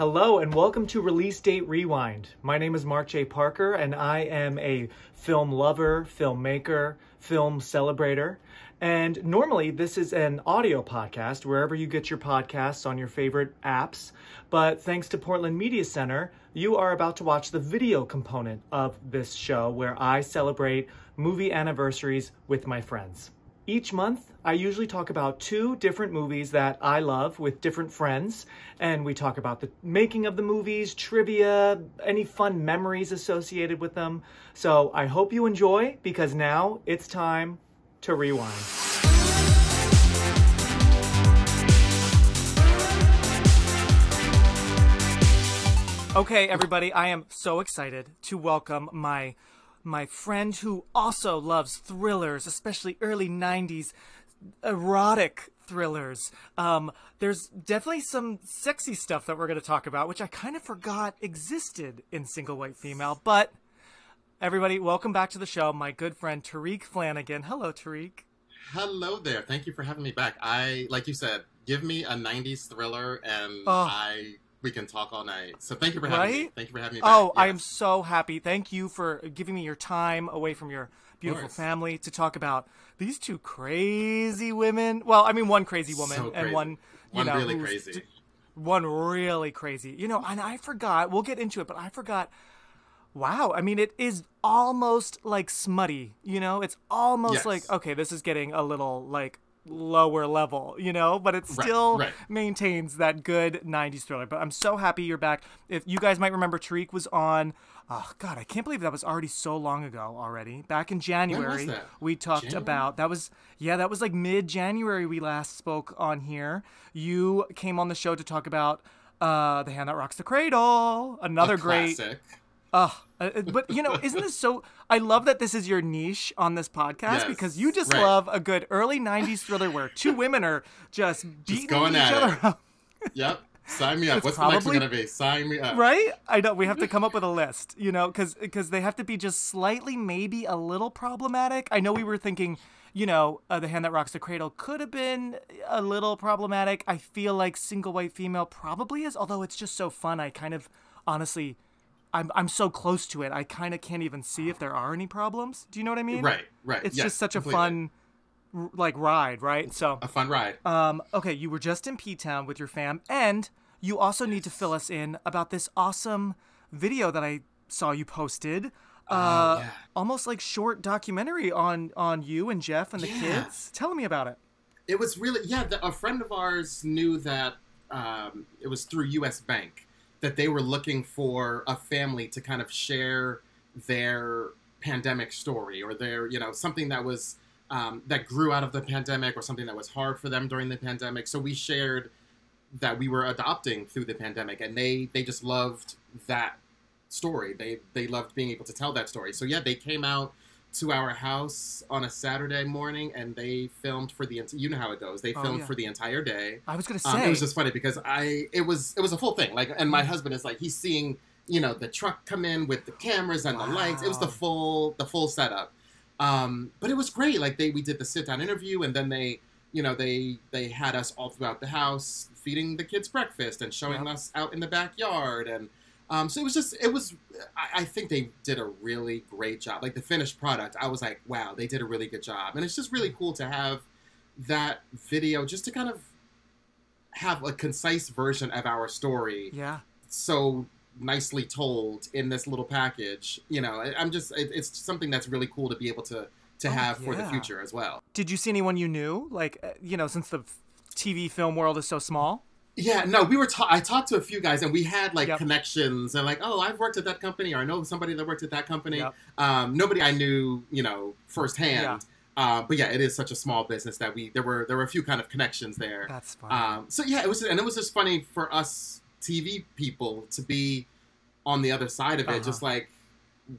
Hello and welcome to Release Date Rewind. My name is Mark J. Parker and I am a film lover, filmmaker, film celebrator. And normally this is an audio podcast wherever you get your podcasts on your favorite apps. But thanks to Portland Media Center, you are about to watch the video component of this show where I celebrate movie anniversaries with my friends. Each month, I usually talk about two different movies that I love with different friends, and we talk about the making of the movies, trivia, any fun memories associated with them. So I hope you enjoy because now it's time to rewind. Okay, everybody, I am so excited to welcome my my friend who also loves thrillers, especially early 90s erotic thrillers. Um, there's definitely some sexy stuff that we're going to talk about, which I kind of forgot existed in Single White Female. But everybody, welcome back to the show. My good friend Tarik Flannagan. Hello, Tarik. Hello there. Thank you for having me back. I, like you said, give me a 90s thriller and Oh. I we can talk all night. So thank you for having me. Thank you for having me back. Oh, I am so happy. Thank you for giving me your time away from your beautiful family to talk about these two crazy women. Well, I mean, one crazy woman So and one, you One know, really crazy. d- one really crazy. You know, and I forgot. We'll get into it, but I forgot. Wow, I mean, it is almost like smutty. You know, it's almost Yes. like okay, this is getting a little like lower level, you know, but it still right. maintains that good 90s thriller. But I'm so happy you're back. If you guys might remember, Tarik was on. Oh God, I can't believe that was already so long ago already. Back in January, we talked January? about that was yeah, that was like mid January we last spoke on here. You came on the show to talk about uh, the hand that rocks the cradle, another great. Uh, uh, but you know, isn't this so? I love that this is your niche on this podcast Yes, because you just right. love a good early '90s thriller where two women are just beating going each at other it. up. Yep. Sign me up. It's What's the next one gonna be? Sign me up. Right? I know we have to come up with a list, you know, because because they have to be just slightly, maybe a little problematic. I know we were thinking, you know, uh, the hand that rocks the cradle could have been a little problematic. I feel like single white female probably is, although it's just so fun. I kind of, honestly, I'm I'm so close to it. I kind of can't even see if there are any problems. Do you know what I mean? Right. Right. It's yes, just such a fun, like ride, right? So. a fun ride. Um, okay, you were just in P Town with your fam, and you also need to fill us in about this awesome video that I saw you posted. Uh, Oh, yeah. almost like short documentary on on you and Jeff and the Yeah. kids. Tell me about it. It was really yeah. The, a friend of ours knew that um, it was through U.S. Bank that they were looking for a family to kind of share their pandemic story or their you know something that was um, that grew out of the pandemic or something that was hard for them during the pandemic. So we shared that we were adopting through the pandemic, and they they just loved that story. They they loved being able to tell that story. So yeah, they came out to our house on a Saturday morning and they filmed for the you know how it goes. They Oh, filmed yeah. for the entire day. I was gonna Um, say. it was just funny because I it was it was a full thing. Like and my husband is like he's seeing you know the truck come in with the cameras and the lights. It was the full the full setup. Um, but it was great. Like they we did the sit down interview and then they you know they they had us all throughout the house feeding the kids breakfast and showing Yep. us out in the backyard and um, so it was just it was I, I think they did a really great job like the finished product i was like wow they did a really good job and it's just really cool to have that video just to kind of have a concise version of our story yeah. so nicely told in this little package you know I- i'm just it, it's something that's really cool to be able to to Oh, have for the future as well Did you see anyone you knew? Like, uh, you know, since the TV film world is so small. Yeah, no, we were. Ta- I talked to a few guys, and we had like Yep. connections, and like, oh, I've worked at that company, or I know somebody that worked at that company. Yep. Um, nobody I knew, you know, firsthand. Yeah. Uh, but yeah, it is such a small business that we there were there were a few kind of connections there. That's fine. Um, so yeah, it was, and it was just funny for us TV people to be on the other side of it, Uh-huh. just like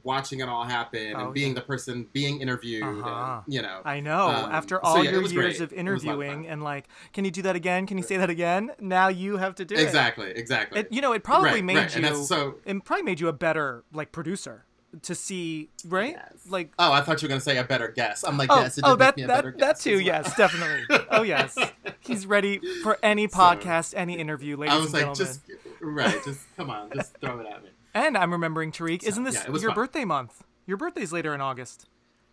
watching it all happen Oh, and being yeah. the person being interviewed, Uh-huh. and, you know. I know. um, After so all yeah, your years great. of It was a lot of interviewing and like, can you do that again? Can you say that again? Now you have to do it. Exactly, exactly. It, you know, it probably Right, made right, you. so it probably made you a better like producer to see, right? Yes. Like, Oh, I thought you were gonna say a better guess. I'm like, oh, yes, it did oh, make that me a that better that too. well. Yes, definitely. Oh yes, he's ready for any So- podcast, any interview, ladies I was and like, gentlemen. just right. Just come on, just throw it at me. And I'm remembering Tarik. Isn't this yeah, your fun. birthday month? Your birthday's later in August.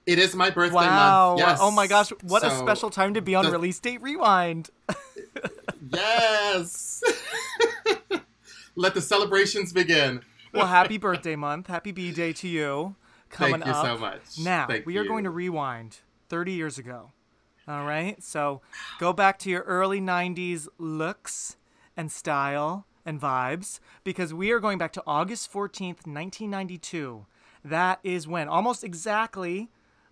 It is my birthday Wow. month. Yes. Oh my gosh, what a special time to be on the- Release Date Rewind. Yes. Let the celebrations begin. well, happy birthday month. Happy B Day to you. Coming Thank you up. so much. Now, Thank we are you. going to rewind 30 years ago. All right? So go back to your early 90s looks and style and vibes because we are going back to August 14th, 1992. That is when, almost exactly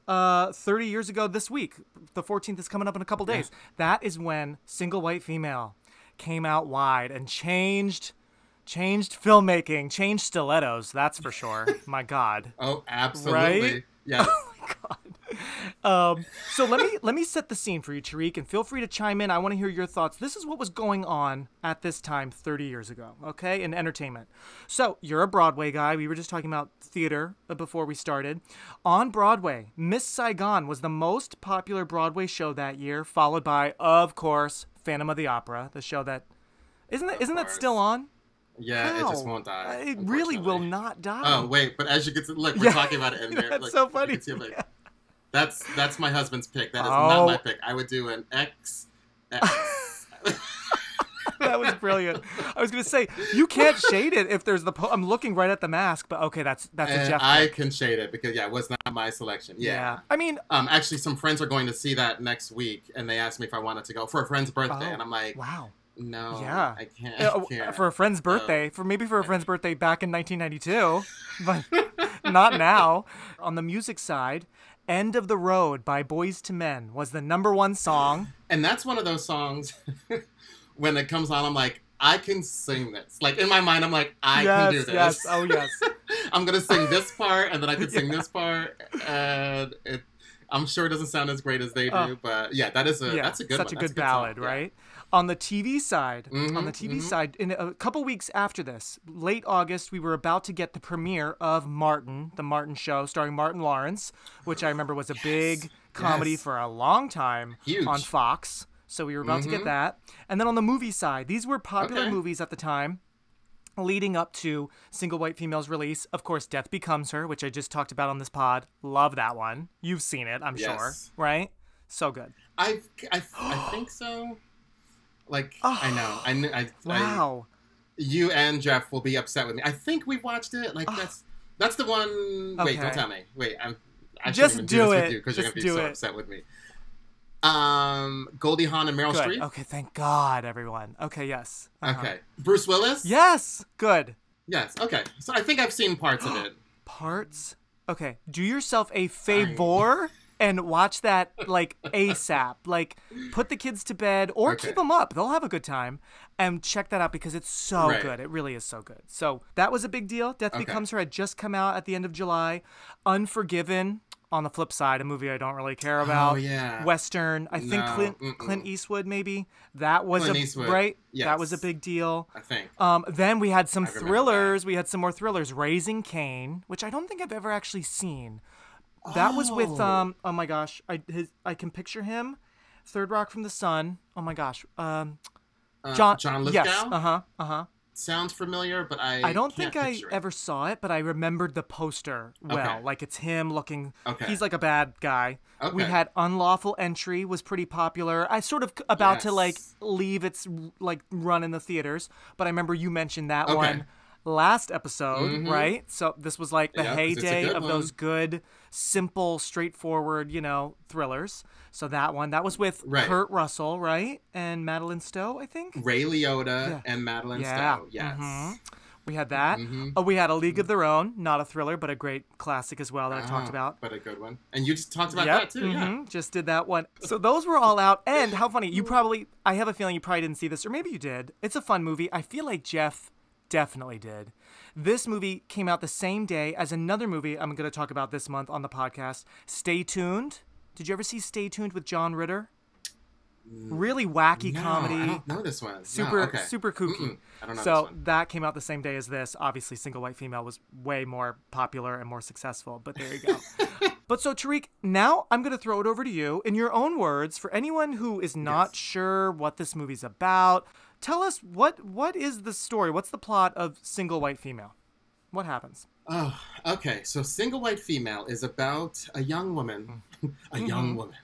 uh, 30 years ago this week, the 14th is coming up in a couple days. That is when Single White Female came out wide and changed. Changed filmmaking, changed stilettos, that's for sure. My God. Oh, absolutely. Right? Yes. Um, so let me let me set the scene for you, Tarik, and feel free to chime in. I want to hear your thoughts. This is what was going on at this time 30 years ago, okay, in entertainment. So you're a Broadway guy. We were just talking about theater uh, before we started. On Broadway, Miss Saigon was the most popular Broadway show that year, followed by, of course, Phantom of the Opera, the show that isn't that, isn't that still on? Yeah, it just won't die. It really will not die. Oh wait, but as you can see, look, we're Yeah. talking about it in there. That's Look, so funny. see like, That's that's my husband's pick. That is Oh. not my pick. I would do an X. X. that was brilliant. I was gonna say you can't shade it if there's the. Po- I'm looking right at the mask, but okay, that's that's a Jeff. I pick. can shade it because yeah, it was not my selection. Yeah. I mean, Um, actually, some friends are going to see that next week, and they asked me if I wanted to go for a friend's birthday, Oh, and I'm like, wow. no, Yeah. I can't. Uh, I can't. for a friend's birthday, for maybe for a friend's birthday back in 1992, but not now. On the music side, "End of the Road" by Boyz II Men was the number one song. and that's one of those songs. when it comes on, I'm like, I can sing this. Like in my mind, I'm like, I yes, can do this. yes, oh yes. I'm gonna sing this part, and then I can sing this part, and it. I'm sure it doesn't sound as great as they oh. do, Oh. but yeah, that is a yeah, that's a good such one. a That's good song, ballad, yeah. On the TV side, on Mhm, the TV mhm. side, in a couple weeks after this, late August, we were about to get the premiere of Martin, the Martin Show, starring Martin Lawrence, which I remember was a big comedy Yes. for a long time Huge. on Fox. So we were about to get Mhm. that, and then on the movie side, these were popular Okay. movies at the time. Leading up to Single White Female's release, of course, Death Becomes Her, which I just talked about on this pod. Love that one. You've seen it, I'm sure, right? So good. I I, I think so. Like I know I kn- I, I Wow. you and Jeff will be upset with me. I think we watched it. Like that's that's the one. Wait, don't tell me. Wait, I'm. I Just do do, this it. with you because you're gonna be do so it. upset with me. Um, Goldie Hawn and Meryl Good. Streep. Okay, thank God, everyone. Okay, yes. Uh-huh. Okay, Bruce Willis. Yes, good. Yes. Okay. So I think I've seen parts of it. Parts. Okay, do yourself a favor and watch that like ASAP. Like, put the kids to bed or Okay. keep them up. They'll have a good time. And check that out because it's so Right. good. It really is so good. So that was a big deal. Death Okay. Becomes Her had just come out at the end of July. Unforgiven. On the flip side, a movie I don't really care about. Oh, yeah. Western. I think No, Clint mm-mm. Clint Eastwood maybe. That was Clint a Eastwood, right. That was a big deal. I think. Um, then we had some thrillers. We had some more thrillers. Raising Cain, which I don't think I've ever actually seen. That was with Oh. um. Oh my gosh, I his I can picture him. Third Rock from the Sun. Oh my gosh. Um, Uh, John. John Lithgow. Yes. Uh huh. Uh huh. Sounds familiar, but I. I don't think I ever saw it, but I remembered the poster well. Okay. Like it's him looking. Okay. He's like a bad guy. Okay. We had Unlawful Entry was pretty popular. I sort of about to like leave its like run in the theaters, but I remember you mentioned that Okay. one last episode, Mhm. right? So this was like the Yeah, 'cause it's a heyday of those good, simple, straightforward, you know, thrillers. So that one, that was with Right. Kurt Russell, right? And Madeleine Stowe, I think. Ray Liotta Yeah. and Madeleine Yeah. Stowe. Yes. Mhm. We had that. Mhm. Oh, we had A League of Their Own, not a thriller, but a great classic as well that I talked Ah, about. But a good one. And you just talked about Yep, that too. Yeah. mhm, Just did that one. So those were all out. And how funny, you probably, I have a feeling you probably didn't see this, or maybe you did. It's a fun movie. I feel like Jeff definitely did. This movie came out the same day as another movie I'm going to talk about this month on the podcast. Stay tuned. Did you ever see Stay Tuned with John Ritter? Really wacky No, comedy. I don't know this one. No, super okay. super kooky. Mm-mm, I don't know so this one. that came out the same day as this. Obviously, single white female was way more popular and more successful. But there you go. But so Tarik, now I'm going to throw it over to you in your own words for anyone who is not Yes. sure what this movie's about. Tell us what what is the story? What's the plot of Single White Female? What happens? Oh, okay. So, Single White Female is about a young woman, a young Mhm. woman,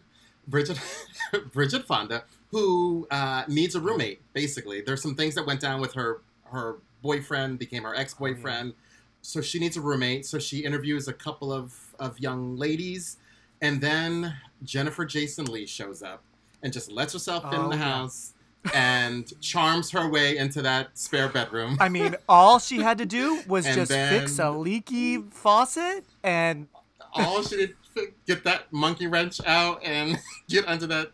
Bridget, Bridget Fonda, who uh, needs a roommate. Basically, there's some things that went down with her. Her boyfriend became her ex-boyfriend, so she needs a roommate. So she interviews a couple of of young ladies, and then Jennifer Jason Lee shows up and just lets herself in Oh, the yeah. house and charms her way into that spare bedroom. I mean, all she had to do was just fix a leaky faucet and all she did get that monkey wrench out and get under that.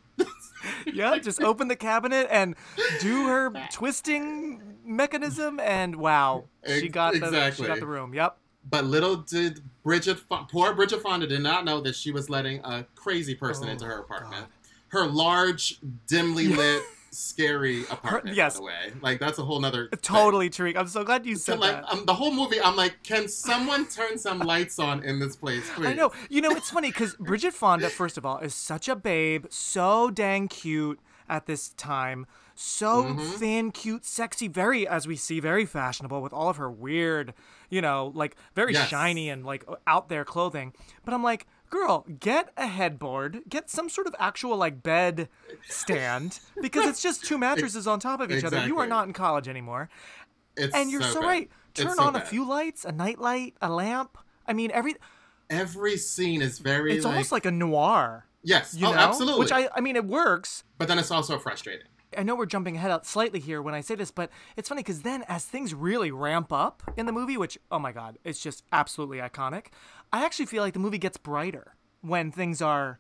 yeah, just open the cabinet and do her twisting mechanism and wow, she got the she got the room. Yep. But little did Bridget, poor Bridget Fonda, did not know that she was letting a crazy person Oh, into her apartment. God. Her large, dimly lit, scary apartment. yes. By the way, like that's a whole nother. thing. Totally, Tarik. I'm so glad you So said like that. um, the whole movie, I'm like, can someone turn some lights on in this place, please? I know. You know, it's funny because Bridget Fonda, first of all, is such a babe, so dang cute at this time, so Mhm. thin, cute, sexy, very, as we see, very fashionable with all of her weird, you know, like very Yes. shiny and like out there clothing. But I'm like, girl, get a headboard, get some sort of actual like bed stand because it's just two mattresses on top of each other. You are not in college anymore. It's And you're so, bad. right. Turn so on a few lights, a night light, a lamp. I mean, every Every scene is very. it's almost like a noir. yes, You oh, know? absolutely. Which I, I mean, it works. but then it's also frustrating. I know we're jumping ahead out slightly here when I say this, but it's funny because then as things really ramp up in the movie, which oh my god, it's just absolutely iconic. I actually feel like the movie gets brighter when things are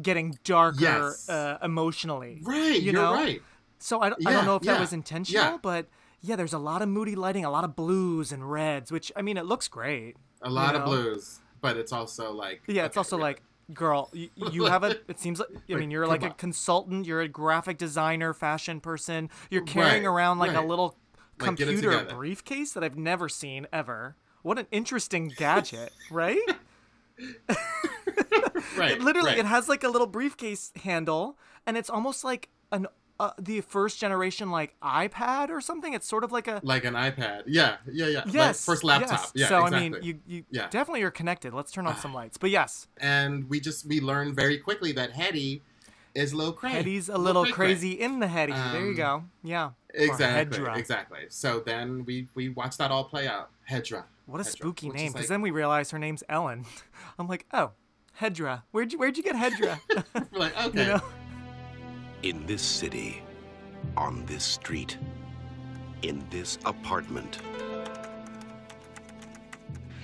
getting darker Yes. uh, emotionally. Right, You know? right. So I, don't- I don't know if that was intentional, yeah. but yeah, there's a lot of moody lighting, a lot of blues and reds, which I mean, it looks great. A lot You of blues, but it's also like Yeah, it's okay, also like, girl, you, you have a. It seems like I mean, you're like a consultant. You're a graphic designer, fashion person. You're carrying Right, around like a little Like, computer briefcase that I've never seen ever. What an interesting gadget, right? right, It literally, right. it has like a little briefcase handle, and it's almost like an uh, the first generation like iPad or something. It's sort of like a like an iPad. Yeah, yeah, yeah. Like yes, first laptop. yes. Yeah, so exactly. I mean, you you Yeah. definitely are connected. Let's turn on some lights. But yes, and we just we learned very quickly that Hedy is a little crazy. Hedy's a little crazy in the Hedy. there you Um, go. Yeah. Exactly, Hedra. exactly. So then we we watched that all play out. Hedra. What a Hedra, spooky name. Because like- then we realize her name's Ellen. I'm like, oh, Hedra. Where'd you Where'd you get Hedra? Like, okay. you know. In this city, on this street, in this apartment,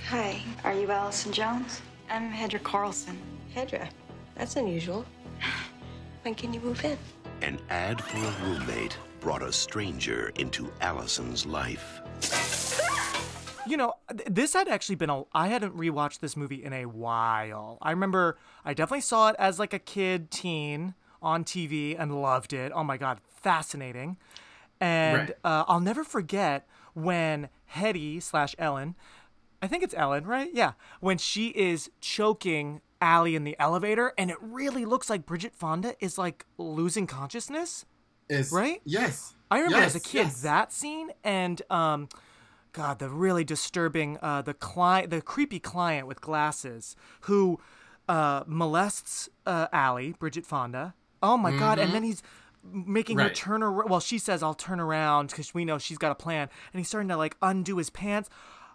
Hi, are you Allison Jones? I'm Hedra Carlson. Hedra, that's unusual. When can you move in? an ad for a roommate brought a stranger into Allison's life. You know, this had actually been a. I hadn't rewatched this movie in a while. I remember I definitely saw it as like a kid, teen on TV and loved it. Oh my god, fascinating! And Right. uh, I'll never forget when Hedy slash Ellen, I think it's Ellen, right? Yeah, when she is choking Allie in the elevator, and it really looks like Bridget Fonda is like losing consciousness. Is Right? Yes. I remember as a kid yes. that scene and um God, the really disturbing uh the client the creepy client with glasses who uh molests uh Allie, Bridget Fonda. Oh my god, and then he's making her Mm-hmm. Turn around. Well, she says I'll turn around because we know she's got a plan, and he's starting to like undo his pants.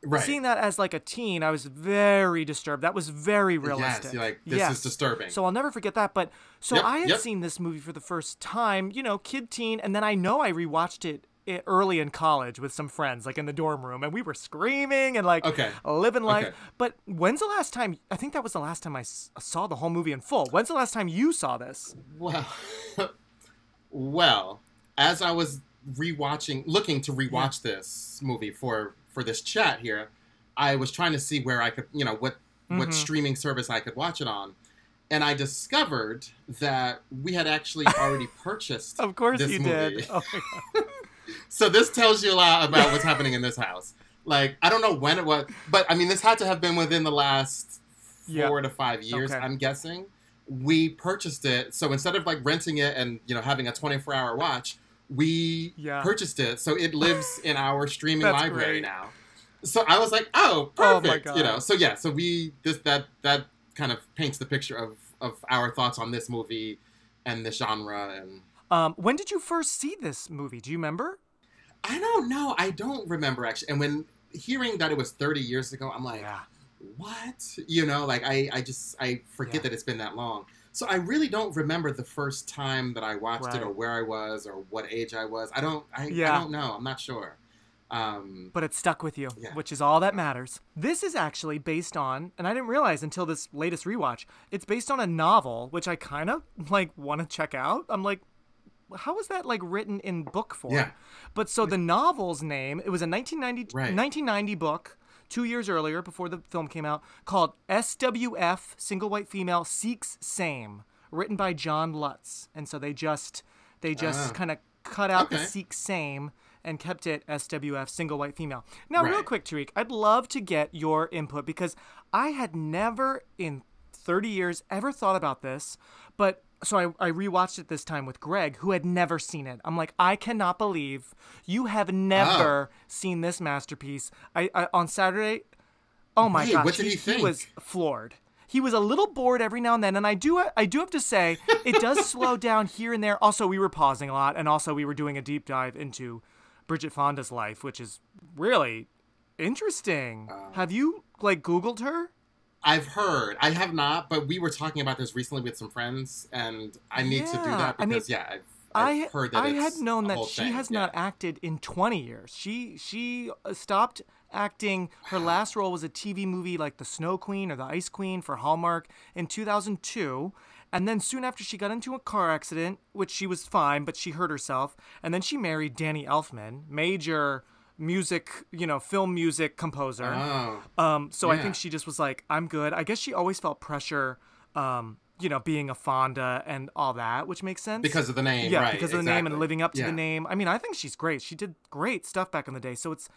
Right. Seeing that as like a teen, I was very disturbed. That was very realistic. you're like, this is disturbing. So I'll never forget that. But so Yep, I had yep. seen this movie for the first time, you know, kid teen, and then I know I rewatched it early in college with some friends, like in the dorm room, and we were screaming and like Okay. living life. Okay. But when's the last time? I think that was the last time I s- saw the whole movie in full. When's the last time you saw this? Well, well, as I was rewatching, looking to rewatch this movie for for this chat here, I was trying to see where I could, you know, what what Mhm. streaming service I could watch it on, and I discovered that we had actually already purchased. Of course this you movie. did. Oh my God. So this tells you a lot about what's happening in this house. Like I don't know when it was, but I mean this had to have been within the last four to five years, Okay. I'm guessing. We purchased it, so instead of like renting it and you know having a 24 hour watch, we Yeah. purchased it, so it lives in our streaming library great. now. So I was like, oh, Oh perfect, you know. So yeah, so we this that that kind of paints the picture of of our thoughts on this movie and the genre and Um, when did you first see this movie? Do you remember? I don't know. I don't remember actually. And when hearing that it was 30 years ago, I'm like, what? You know, like I, I just I forget Yeah. that it's been that long. So I really don't remember the first time that I watched Right. it or where I was or what age I was. I don't I, Yeah. I don't know. I'm not sure. Um but it stuck with you, Yeah. which is all that matters. This is actually based on, and I didn't realize until this latest rewatch, it's based on a novel, which I kind of like want to check out. I'm like, how was that like written in book form? Yeah. But so the novel's name, it was a 1990, Right. 1990 book, two years earlier before the film came out, called SWF, Single White Female Seeks Same, written by John Lutz. And so they just, they just Ah. kind of cut out the Seek Same and kept it SWF, Single White Female. Now, real quick, Tarik, I'd love to get your input because I had never in 30 years ever thought about this, but so I, I rewatched it this time with Greg, who had never seen it. I'm like, I cannot believe you have never seen this masterpiece. I, I on Saturday, oh my Wait, gosh, what did he think? was floored. He was a little bored every now and then, and I do I do have to say it does slow down here and there. Also, we were pausing a lot, and also we were doing a deep dive into Bridget Fonda's life, which is really interesting. Uh. have you like Googled her? I've heard. I have not, but we were talking about this recently with some friends and I need to do Yeah, that I mean, because yeah, I've, I've I heard that I had known that she thing, has yeah. not acted in 20 years. She she uh, stopped acting. Her last role was a TV movie like The Snow Queen or The Ice Queen for Hallmark in 2002. And then soon after she got into a car accident, which she was fine, but she hurt herself. And then she married Danny Elfman, major music, you know, film music composer. Oh. Um, so I think she just was like, I'm good. I guess she always felt pressure, um, you know, being a Fonda and all that, which makes sense. Because of the name, yeah, right, because of the name and living up to Yeah. the name. I mean, I think she's great. She did great stuff back in the day. So it's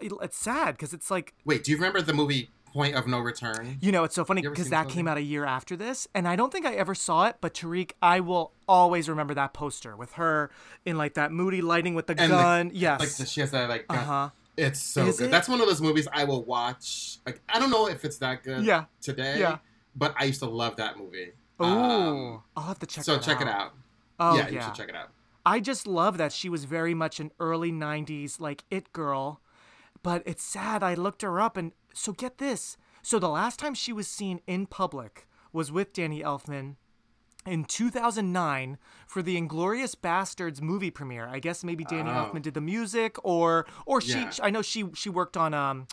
it's sad because it's like Wait, do you remember the movie Point of No Return? you know, it's so funny because that came out a year after this, and I don't think I ever saw it. But Tarik, I will always remember that poster with her in like that moody lighting with the And the- gun. yes, Like the, she has that like. Uh-huh. It's so Is good. it? That's one of those movies I will watch. Like I don't know if it's that good. Yeah. Today. Yeah. But I used to love that movie. Ooh, Um, I'll have to check. so check it out. Oh yeah, yeah, you should check it out. I just love that she was very much an early 90s like it girl. But it's sad I looked her up and so get this. So the last time she was seen in public was with Danny Elfman in 2009 for the Inglourious Basterds movie premiere. I guess maybe Danny Oh. Elfman did the music or or she Yeah. I know she she worked on um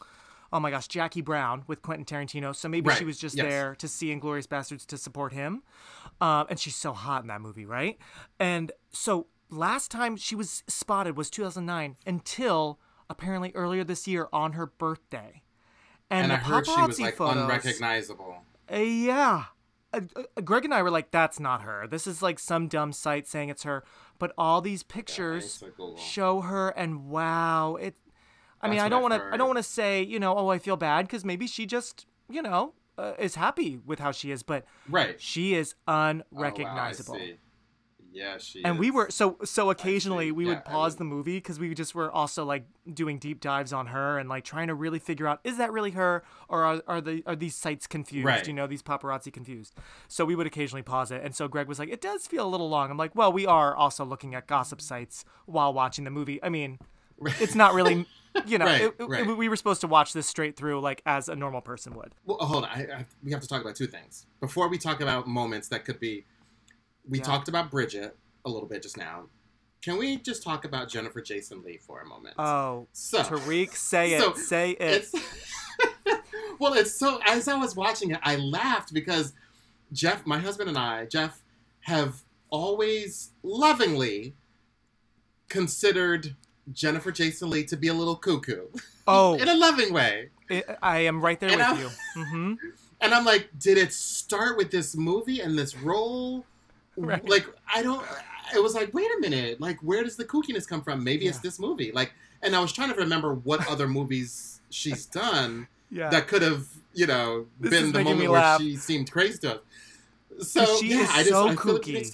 oh my gosh, Jackie Brown with Quentin Tarantino. So maybe she was just yes. there to see Inglourious Basterds to support him. Um, and she's so hot in that movie, right? And so last time she was spotted was 2009 until apparently earlier this year on her birthday. And, And, the I heard she was paparazzi like photos, unrecognizable. uh, yeah. Uh, uh, Greg and I were like, that's not her. This is like some dumb site saying it's her. But all these pictures Google. show her, and wow, it. I mean, That's I don't want to. I don't want to say, you know, oh, I feel bad because maybe she just, you know, uh, is happy with how she is, but Right. she is Oh, wow, unrecognizable. Yeah, she. and we were so so occasionally see. we Yeah, would I pause the movie because we just were also like doing deep dives on her and like trying to really figure out is that really her or are, are the are these sites confused Right. you know these paparazzi confused so we would occasionally pause it and so greg was like it does feel a little long i'm like well we are also looking at gossip sites while watching the movie i mean it's not really you know Right, it- it- right. we were supposed to watch this straight through like as a normal person would Well, hold on. I, I, we have to talk about two things before we talk about moments that could be. We Yeah. talked about Bridget a little bit just now. Can we just talk about Jennifer Jason Lee for a moment? oh so tarik say it so say it it's well, it's so as I was watching it, I laughed because Jeff, my husband and I, Jeff, have always lovingly considered Jennifer Jason Lee to be a little cuckoo oh in a loving way. I- i am right there And with I'm- you mm-hmm And I'm like, did it start with this movie and this role? Right. Like, I don't. It was like, wait a minute. Like, where does the kookiness come from? Maybe it's this movie. Like, and I was trying to remember what other movies she's done. Yeah. that could have, you know, This been the moment where laugh. she seemed crazy to us. So She yeah, is I just so I like kooky. makes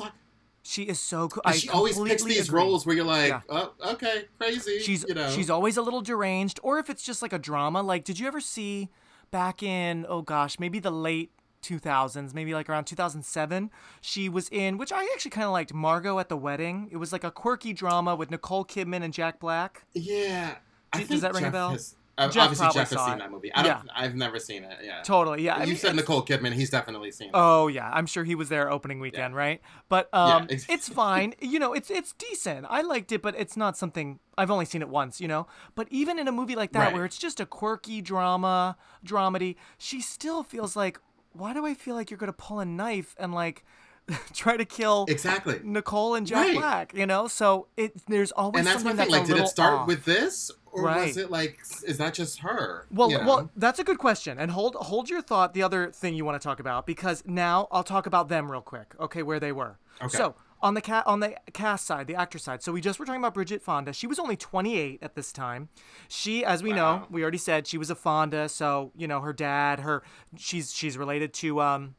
she is so cool. she always picks these agree. roles where you're like, Yeah. oh, okay, crazy. She's you know, she's always a little deranged, or if it's just like a drama. Like, did you ever see back in oh gosh, maybe the late 2000s, maybe like around 2007? She was in, which I actually kind of liked, Margot at the Wedding. It was like a quirky drama with Nicole Kidman and Jack Black. yeah. I Does that ring a bell? Has, uh, Jeff obviously, Jeff has seen it. that movie. I don't. I've never seen it. Yeah. Totally, yeah. I you mean, said Nicole Kidman. He's definitely seen it. Oh yeah, I'm sure he was there opening weekend, right? But um, ex- it's fine. You know, it's it's decent. I liked it, but it's not something I've only seen it once. You know, but even in a movie like that Right. where it's just a quirky drama, dramedy, she still feels like, why do I feel like you're gonna pull a knife and like try to kill Exactly. Nicole and Jack Right. Black? You know, so it there's always And that's my thing. that's Like, did it start off. with this, or Right. was it like, is that just her? Well, you know? well, that's a good question. And hold hold your thought. The other thing you want to talk about because now I'll talk about them real quick. Okay, where they were. Okay. So on the cat on the cast side, the actor side. So we just were talking about Bridget Fonda. She was only 28 at this time. She, as we know, we already said she was a Fonda. So you know her dad, her she's she's related to um.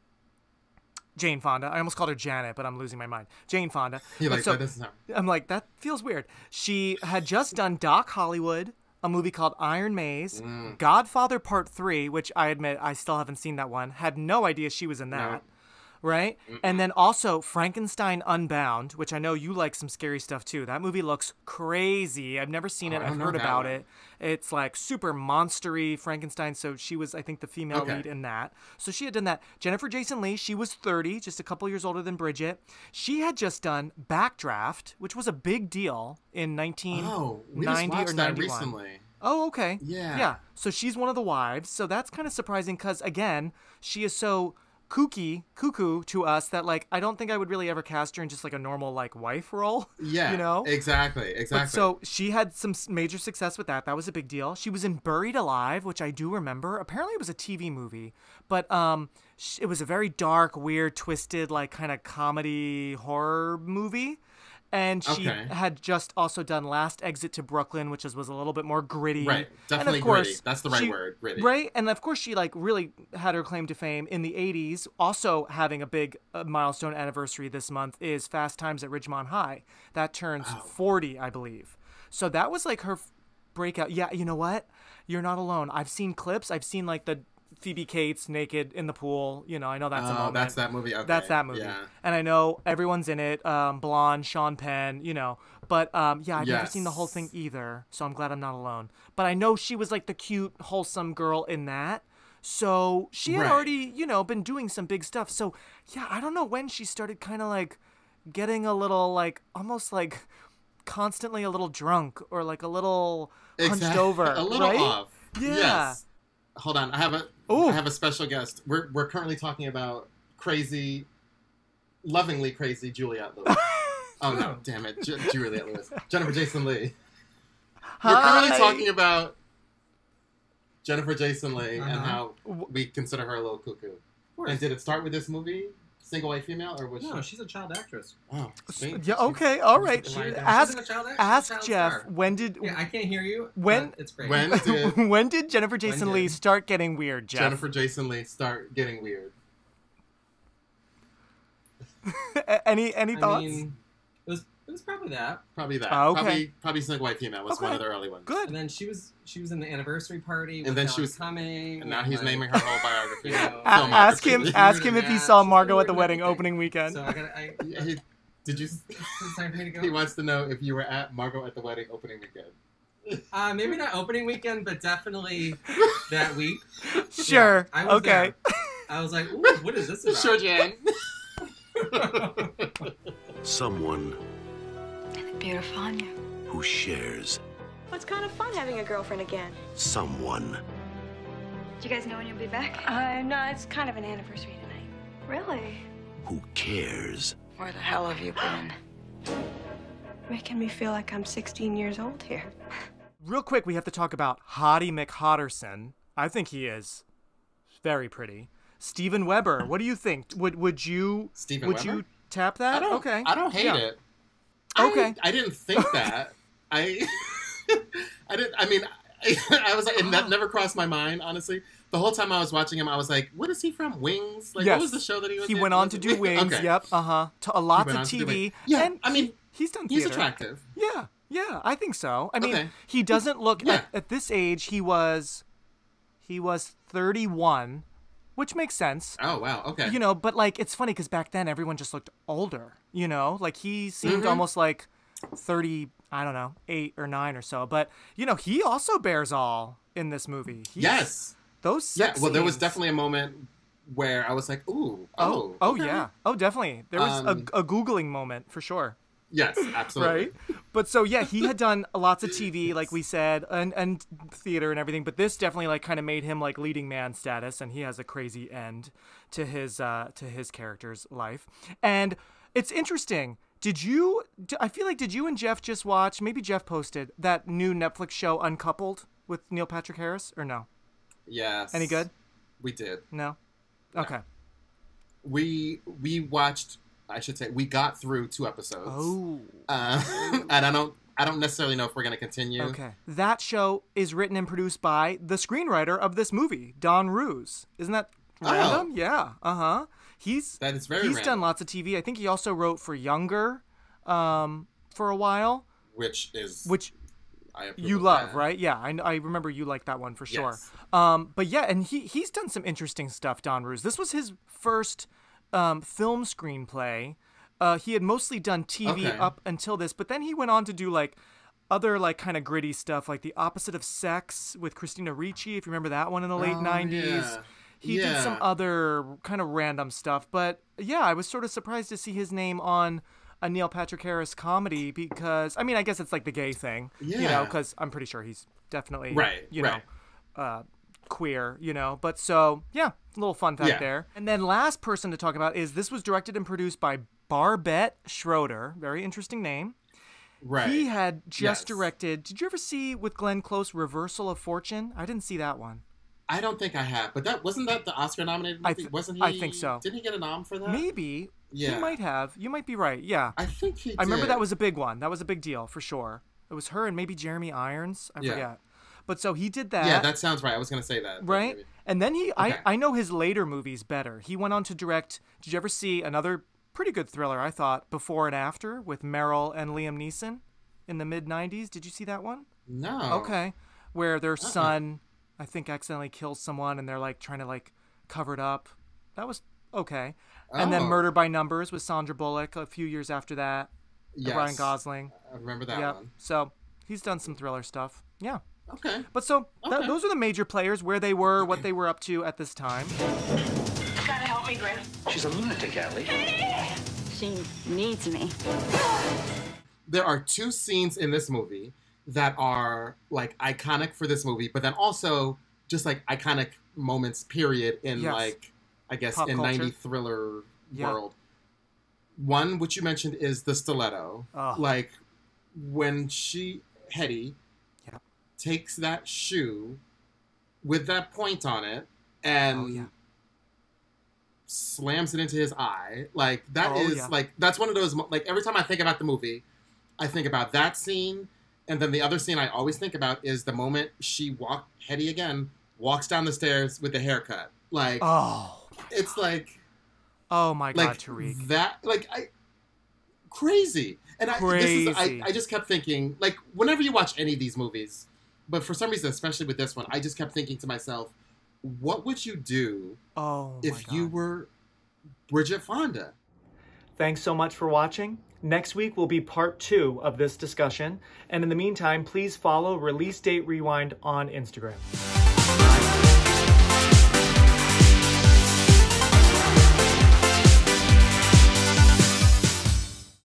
Jane Fonda. I almost called her Janet, but I'm losing my mind. Jane Fonda. You're like, so- that doesn't. I'm like, that feels weird. She had just done Doc Hollywood, a movie called Iron Maze, Mm. Godfather Part 3, which I admit I still haven't seen that one. Had no idea she was in that. Right? And then also Frankenstein Unbound, which I know you like some scary stuff too. That movie looks crazy. I've never seen Oh, it. I've heard about one. it. It's like super monstery Frankenstein. So she was, I think, the female Okay. lead in that. So she had done that. Jennifer Jason Lee, she was 30, just a couple years older than Bridget. She had just done Backdraft, which was a big deal in 1990 Oh, we just or watched 91. that recently. Oh, okay. Yeah. Yeah. So she's one of the wives. So that's kind of surprising because, again, she is so kooky, cuckoo to us that, like, I don't think I would really ever cast her in just like a normal, like, wife role. Yeah. You know? Exactly. Exactly. But so she had some major success with that. That was a big deal. She was in Buried Alive, which I do remember. Apparently, it was a TV movie, but um, it was a very dark, weird, twisted, like kind of comedy horror movie. And she Okay. had just also done Last Exit to Brooklyn, which is, was a little bit more gritty. Right. And Definitely of course, gritty. That's the right she- word, gritty. Right, and of course she like really had her claim to fame in the '80s. Also having a big uh, milestone anniversary this month is Fast Times at Ridgemont High. That turns 40, I believe. So that was like her f- breakout. Yeah, you know what? You're not alone. I've seen clips. I've seen like the Phoebe Cates naked in the pool. You know, I know that's a Oh, that's that movie. Okay. That's that movie. Yeah. And I know everyone's in it. Um, Blonde, Sean Penn, you know. But um, yeah, I've never seen the whole thing either. So I'm glad I'm not alone. But I know she was like the cute, wholesome girl in that. So she had Right. already, you know, been doing some big stuff. So yeah, I don't know when she started kind of like getting a little like almost like constantly a little drunk or like a little hunched over. a little right? off. Yeah. Yes. Hold on, I have a I have a special guest. We're we're currently talking about crazy, lovingly crazy Juliette Lewis. oh no, damn it, Ju- Juliette Lewis, Jennifer Jason Lee. We're currently talking about Jennifer Jason Lee and Uh-huh. how we consider her a little cuckoo. And did it start with this movie, single white female, or was No, she? she's a child actress. Oh, sweet. Yeah. Okay. All right. She's a Ask child ask child Jeff star. when did Yeah, I can't hear you. When- it's great. When did when did Jennifer Jason did- Lee start getting weird, Jeff? Jennifer Jason Lee start getting weird? A- any any I thoughts? mean, it was it was probably that. Probably that. Oh, okay. Probably probably single white female was one of the early ones. Good. And then she was she was in the anniversary party. And with then she was- coming. And now with, he's like- naming her whole biography. You know, A- ask him ask him if he saw She's Margot at the wedding everything. opening weekend. So I gotta. I, Yeah, he- did you? it's time for me to go. He wants to know if you were at Margot at the wedding opening weekend. Uh, maybe not opening weekend, but definitely that week. sure. I was okay. there. I was like, Ooh, what is this about? Sure, Jan. Someone And the beautiful on you. who shares Well, it's kind of fun having a girlfriend again. someone Do you guys know when you'll be back? Uh, no, it's kind of an anniversary tonight. Really? who cares Where the hell have you been? Making me feel like I'm 16 years old here. Real quick, we have to talk about Hottie McHotterson. I think he is very pretty. Steven Weber, what do you think? Would would you Steven would Weber? you tap that? I don't. okay. I don't hate Yeah. it. I- Okay. I, didn't think that. I. I didn't. I mean, I was like, and that never crossed my mind, honestly. The whole time I was watching him, I was like, what is he from? Wings? Like, Yes. what was the show that he was He in? went on to do Wings. Okay. Yep. Uh huh. To a lot of on to do TV. Yeah, and I mean, he- he's done He's attractive. Yeah. Yeah. I think so. I mean, Okay. he doesn't look Yeah. at, at this age. He was, he was 31, which makes sense. Oh, wow. Okay. You know, but like it's funny because back then everyone just looked older. You know, like he seemed Mhm. almost like 30. I don't know, eight or nine or so. But you know, he also bears all in this movie. He's- yes. Those. Yeah, well, there was definitely a moment where I was like, ooh, Oh, oh, oh okay. yeah. Oh, definitely. There was Um, a, a googling moment for sure. Yes, absolutely. Right. But so yeah, he had done lots of TV, like we said, and and theater and everything. But this definitely like kind of made him like leading man status, and he has a crazy end to his uh to his character's life. And it's interesting. Did you? I feel like did you and Jeff just watch? Maybe Jeff posted that new Netflix show Uncoupled with Neil Patrick Harris, or no? Yes. Any good? We did. No. Okay. We we watched. I should say we got through two episodes. Oh. Uh, and I don't. I don't necessarily know if we're gonna continue. Okay. That show is written and produced by the screenwriter of this movie, Don Roos. Isn't that Oh. random? Yeah. Uh huh. He's That is very he's random. done lots of TV. I think he also wrote for Younger, um, for a while, Which is which I you love, that. right? Yeah, I, I remember you like that one for sure. Yes. Um, but yeah, and he he's done some interesting stuff. Don Roos. This was his first um, film screenplay. Uh, he had mostly done TV Okay. up until this, but then he went on to do like other like kind of gritty stuff, like The Opposite of Sex with Christina Ricci. If you remember that one in the late Oh, '90s. yeah. He did some other kind of random stuff, but yeah, I was sort of surprised to see his name on a Neil Patrick Harris comedy because I mean, I guess it's like the gay thing, you know, because I'm pretty sure he's definitely Right, you right. know, uh, queer, you know. But so yeah, a little fun fact Yeah. there. And then last person to talk about is this was directed and produced by Barbet Schroeder, very interesting name. Right. He had just Yes. directed. Did you ever see with Glenn Close Reversal of Fortune? I didn't see that one. I don't think I have, but that wasn't that the Oscar nominated I movie? th- wasn't he? I think so. Didn't he get a nom for that? Maybe. Yeah. You might have. You might be right. Yeah. I think he. I remember that was a big one. That was a big deal for sure. It was her and maybe Jeremy Irons. I Yeah. forget. But so he did that. Yeah, that sounds right. I was gonna say that. right. maybe- And then he, I, Okay. I know his later movies better. He went on to direct. Did you ever see another pretty good thriller? I thought Before and After with Meryl and Liam Neeson in the mid '90s. Did you see that one? No. Okay. Where their uh-uh. son, I think, accidentally kills someone, and they're like trying to like cover it up. That was okay. And then Oh. Murder by Numbers with Sandra Bullock a few years after that. Yes. Ryan Gosling. I remember that Yep. one. So he's done some thriller stuff. Yeah. Okay. But so th- Okay. those are the major players, where they were, what they were up to at this time. Gotta help me, Grim. She's a lunatic, Ellie. She needs me. There are two scenes in this movie that are like iconic for this movie, but then also just like iconic moments. Period. In Yes. like, I guess Pop in culture. ninety thriller Yeah. world. One which you mentioned is the stiletto. Oh. Like when she Hedy Yep. Takes that shoe with that point on it and Oh, yeah. slams it into his eye. Like that Oh, is yeah. like that's one of those like every time I think about the movie, I think about that scene, and then the other scene I always think about is the moment she walk Hedy again walks down the stairs with the haircut. Like Oh. it's like Oh my God, like Tarik. that like I crazy. And I this is I, I just kept thinking like whenever you watch any of these movies, but for some reason especially with this one, I just kept thinking to myself, what would you do Oh if you were Bridget Fonda? Thanks so much for watching. Next week will be part two of this discussion. And in the meantime, please follow Release Date Rewind on Instagram.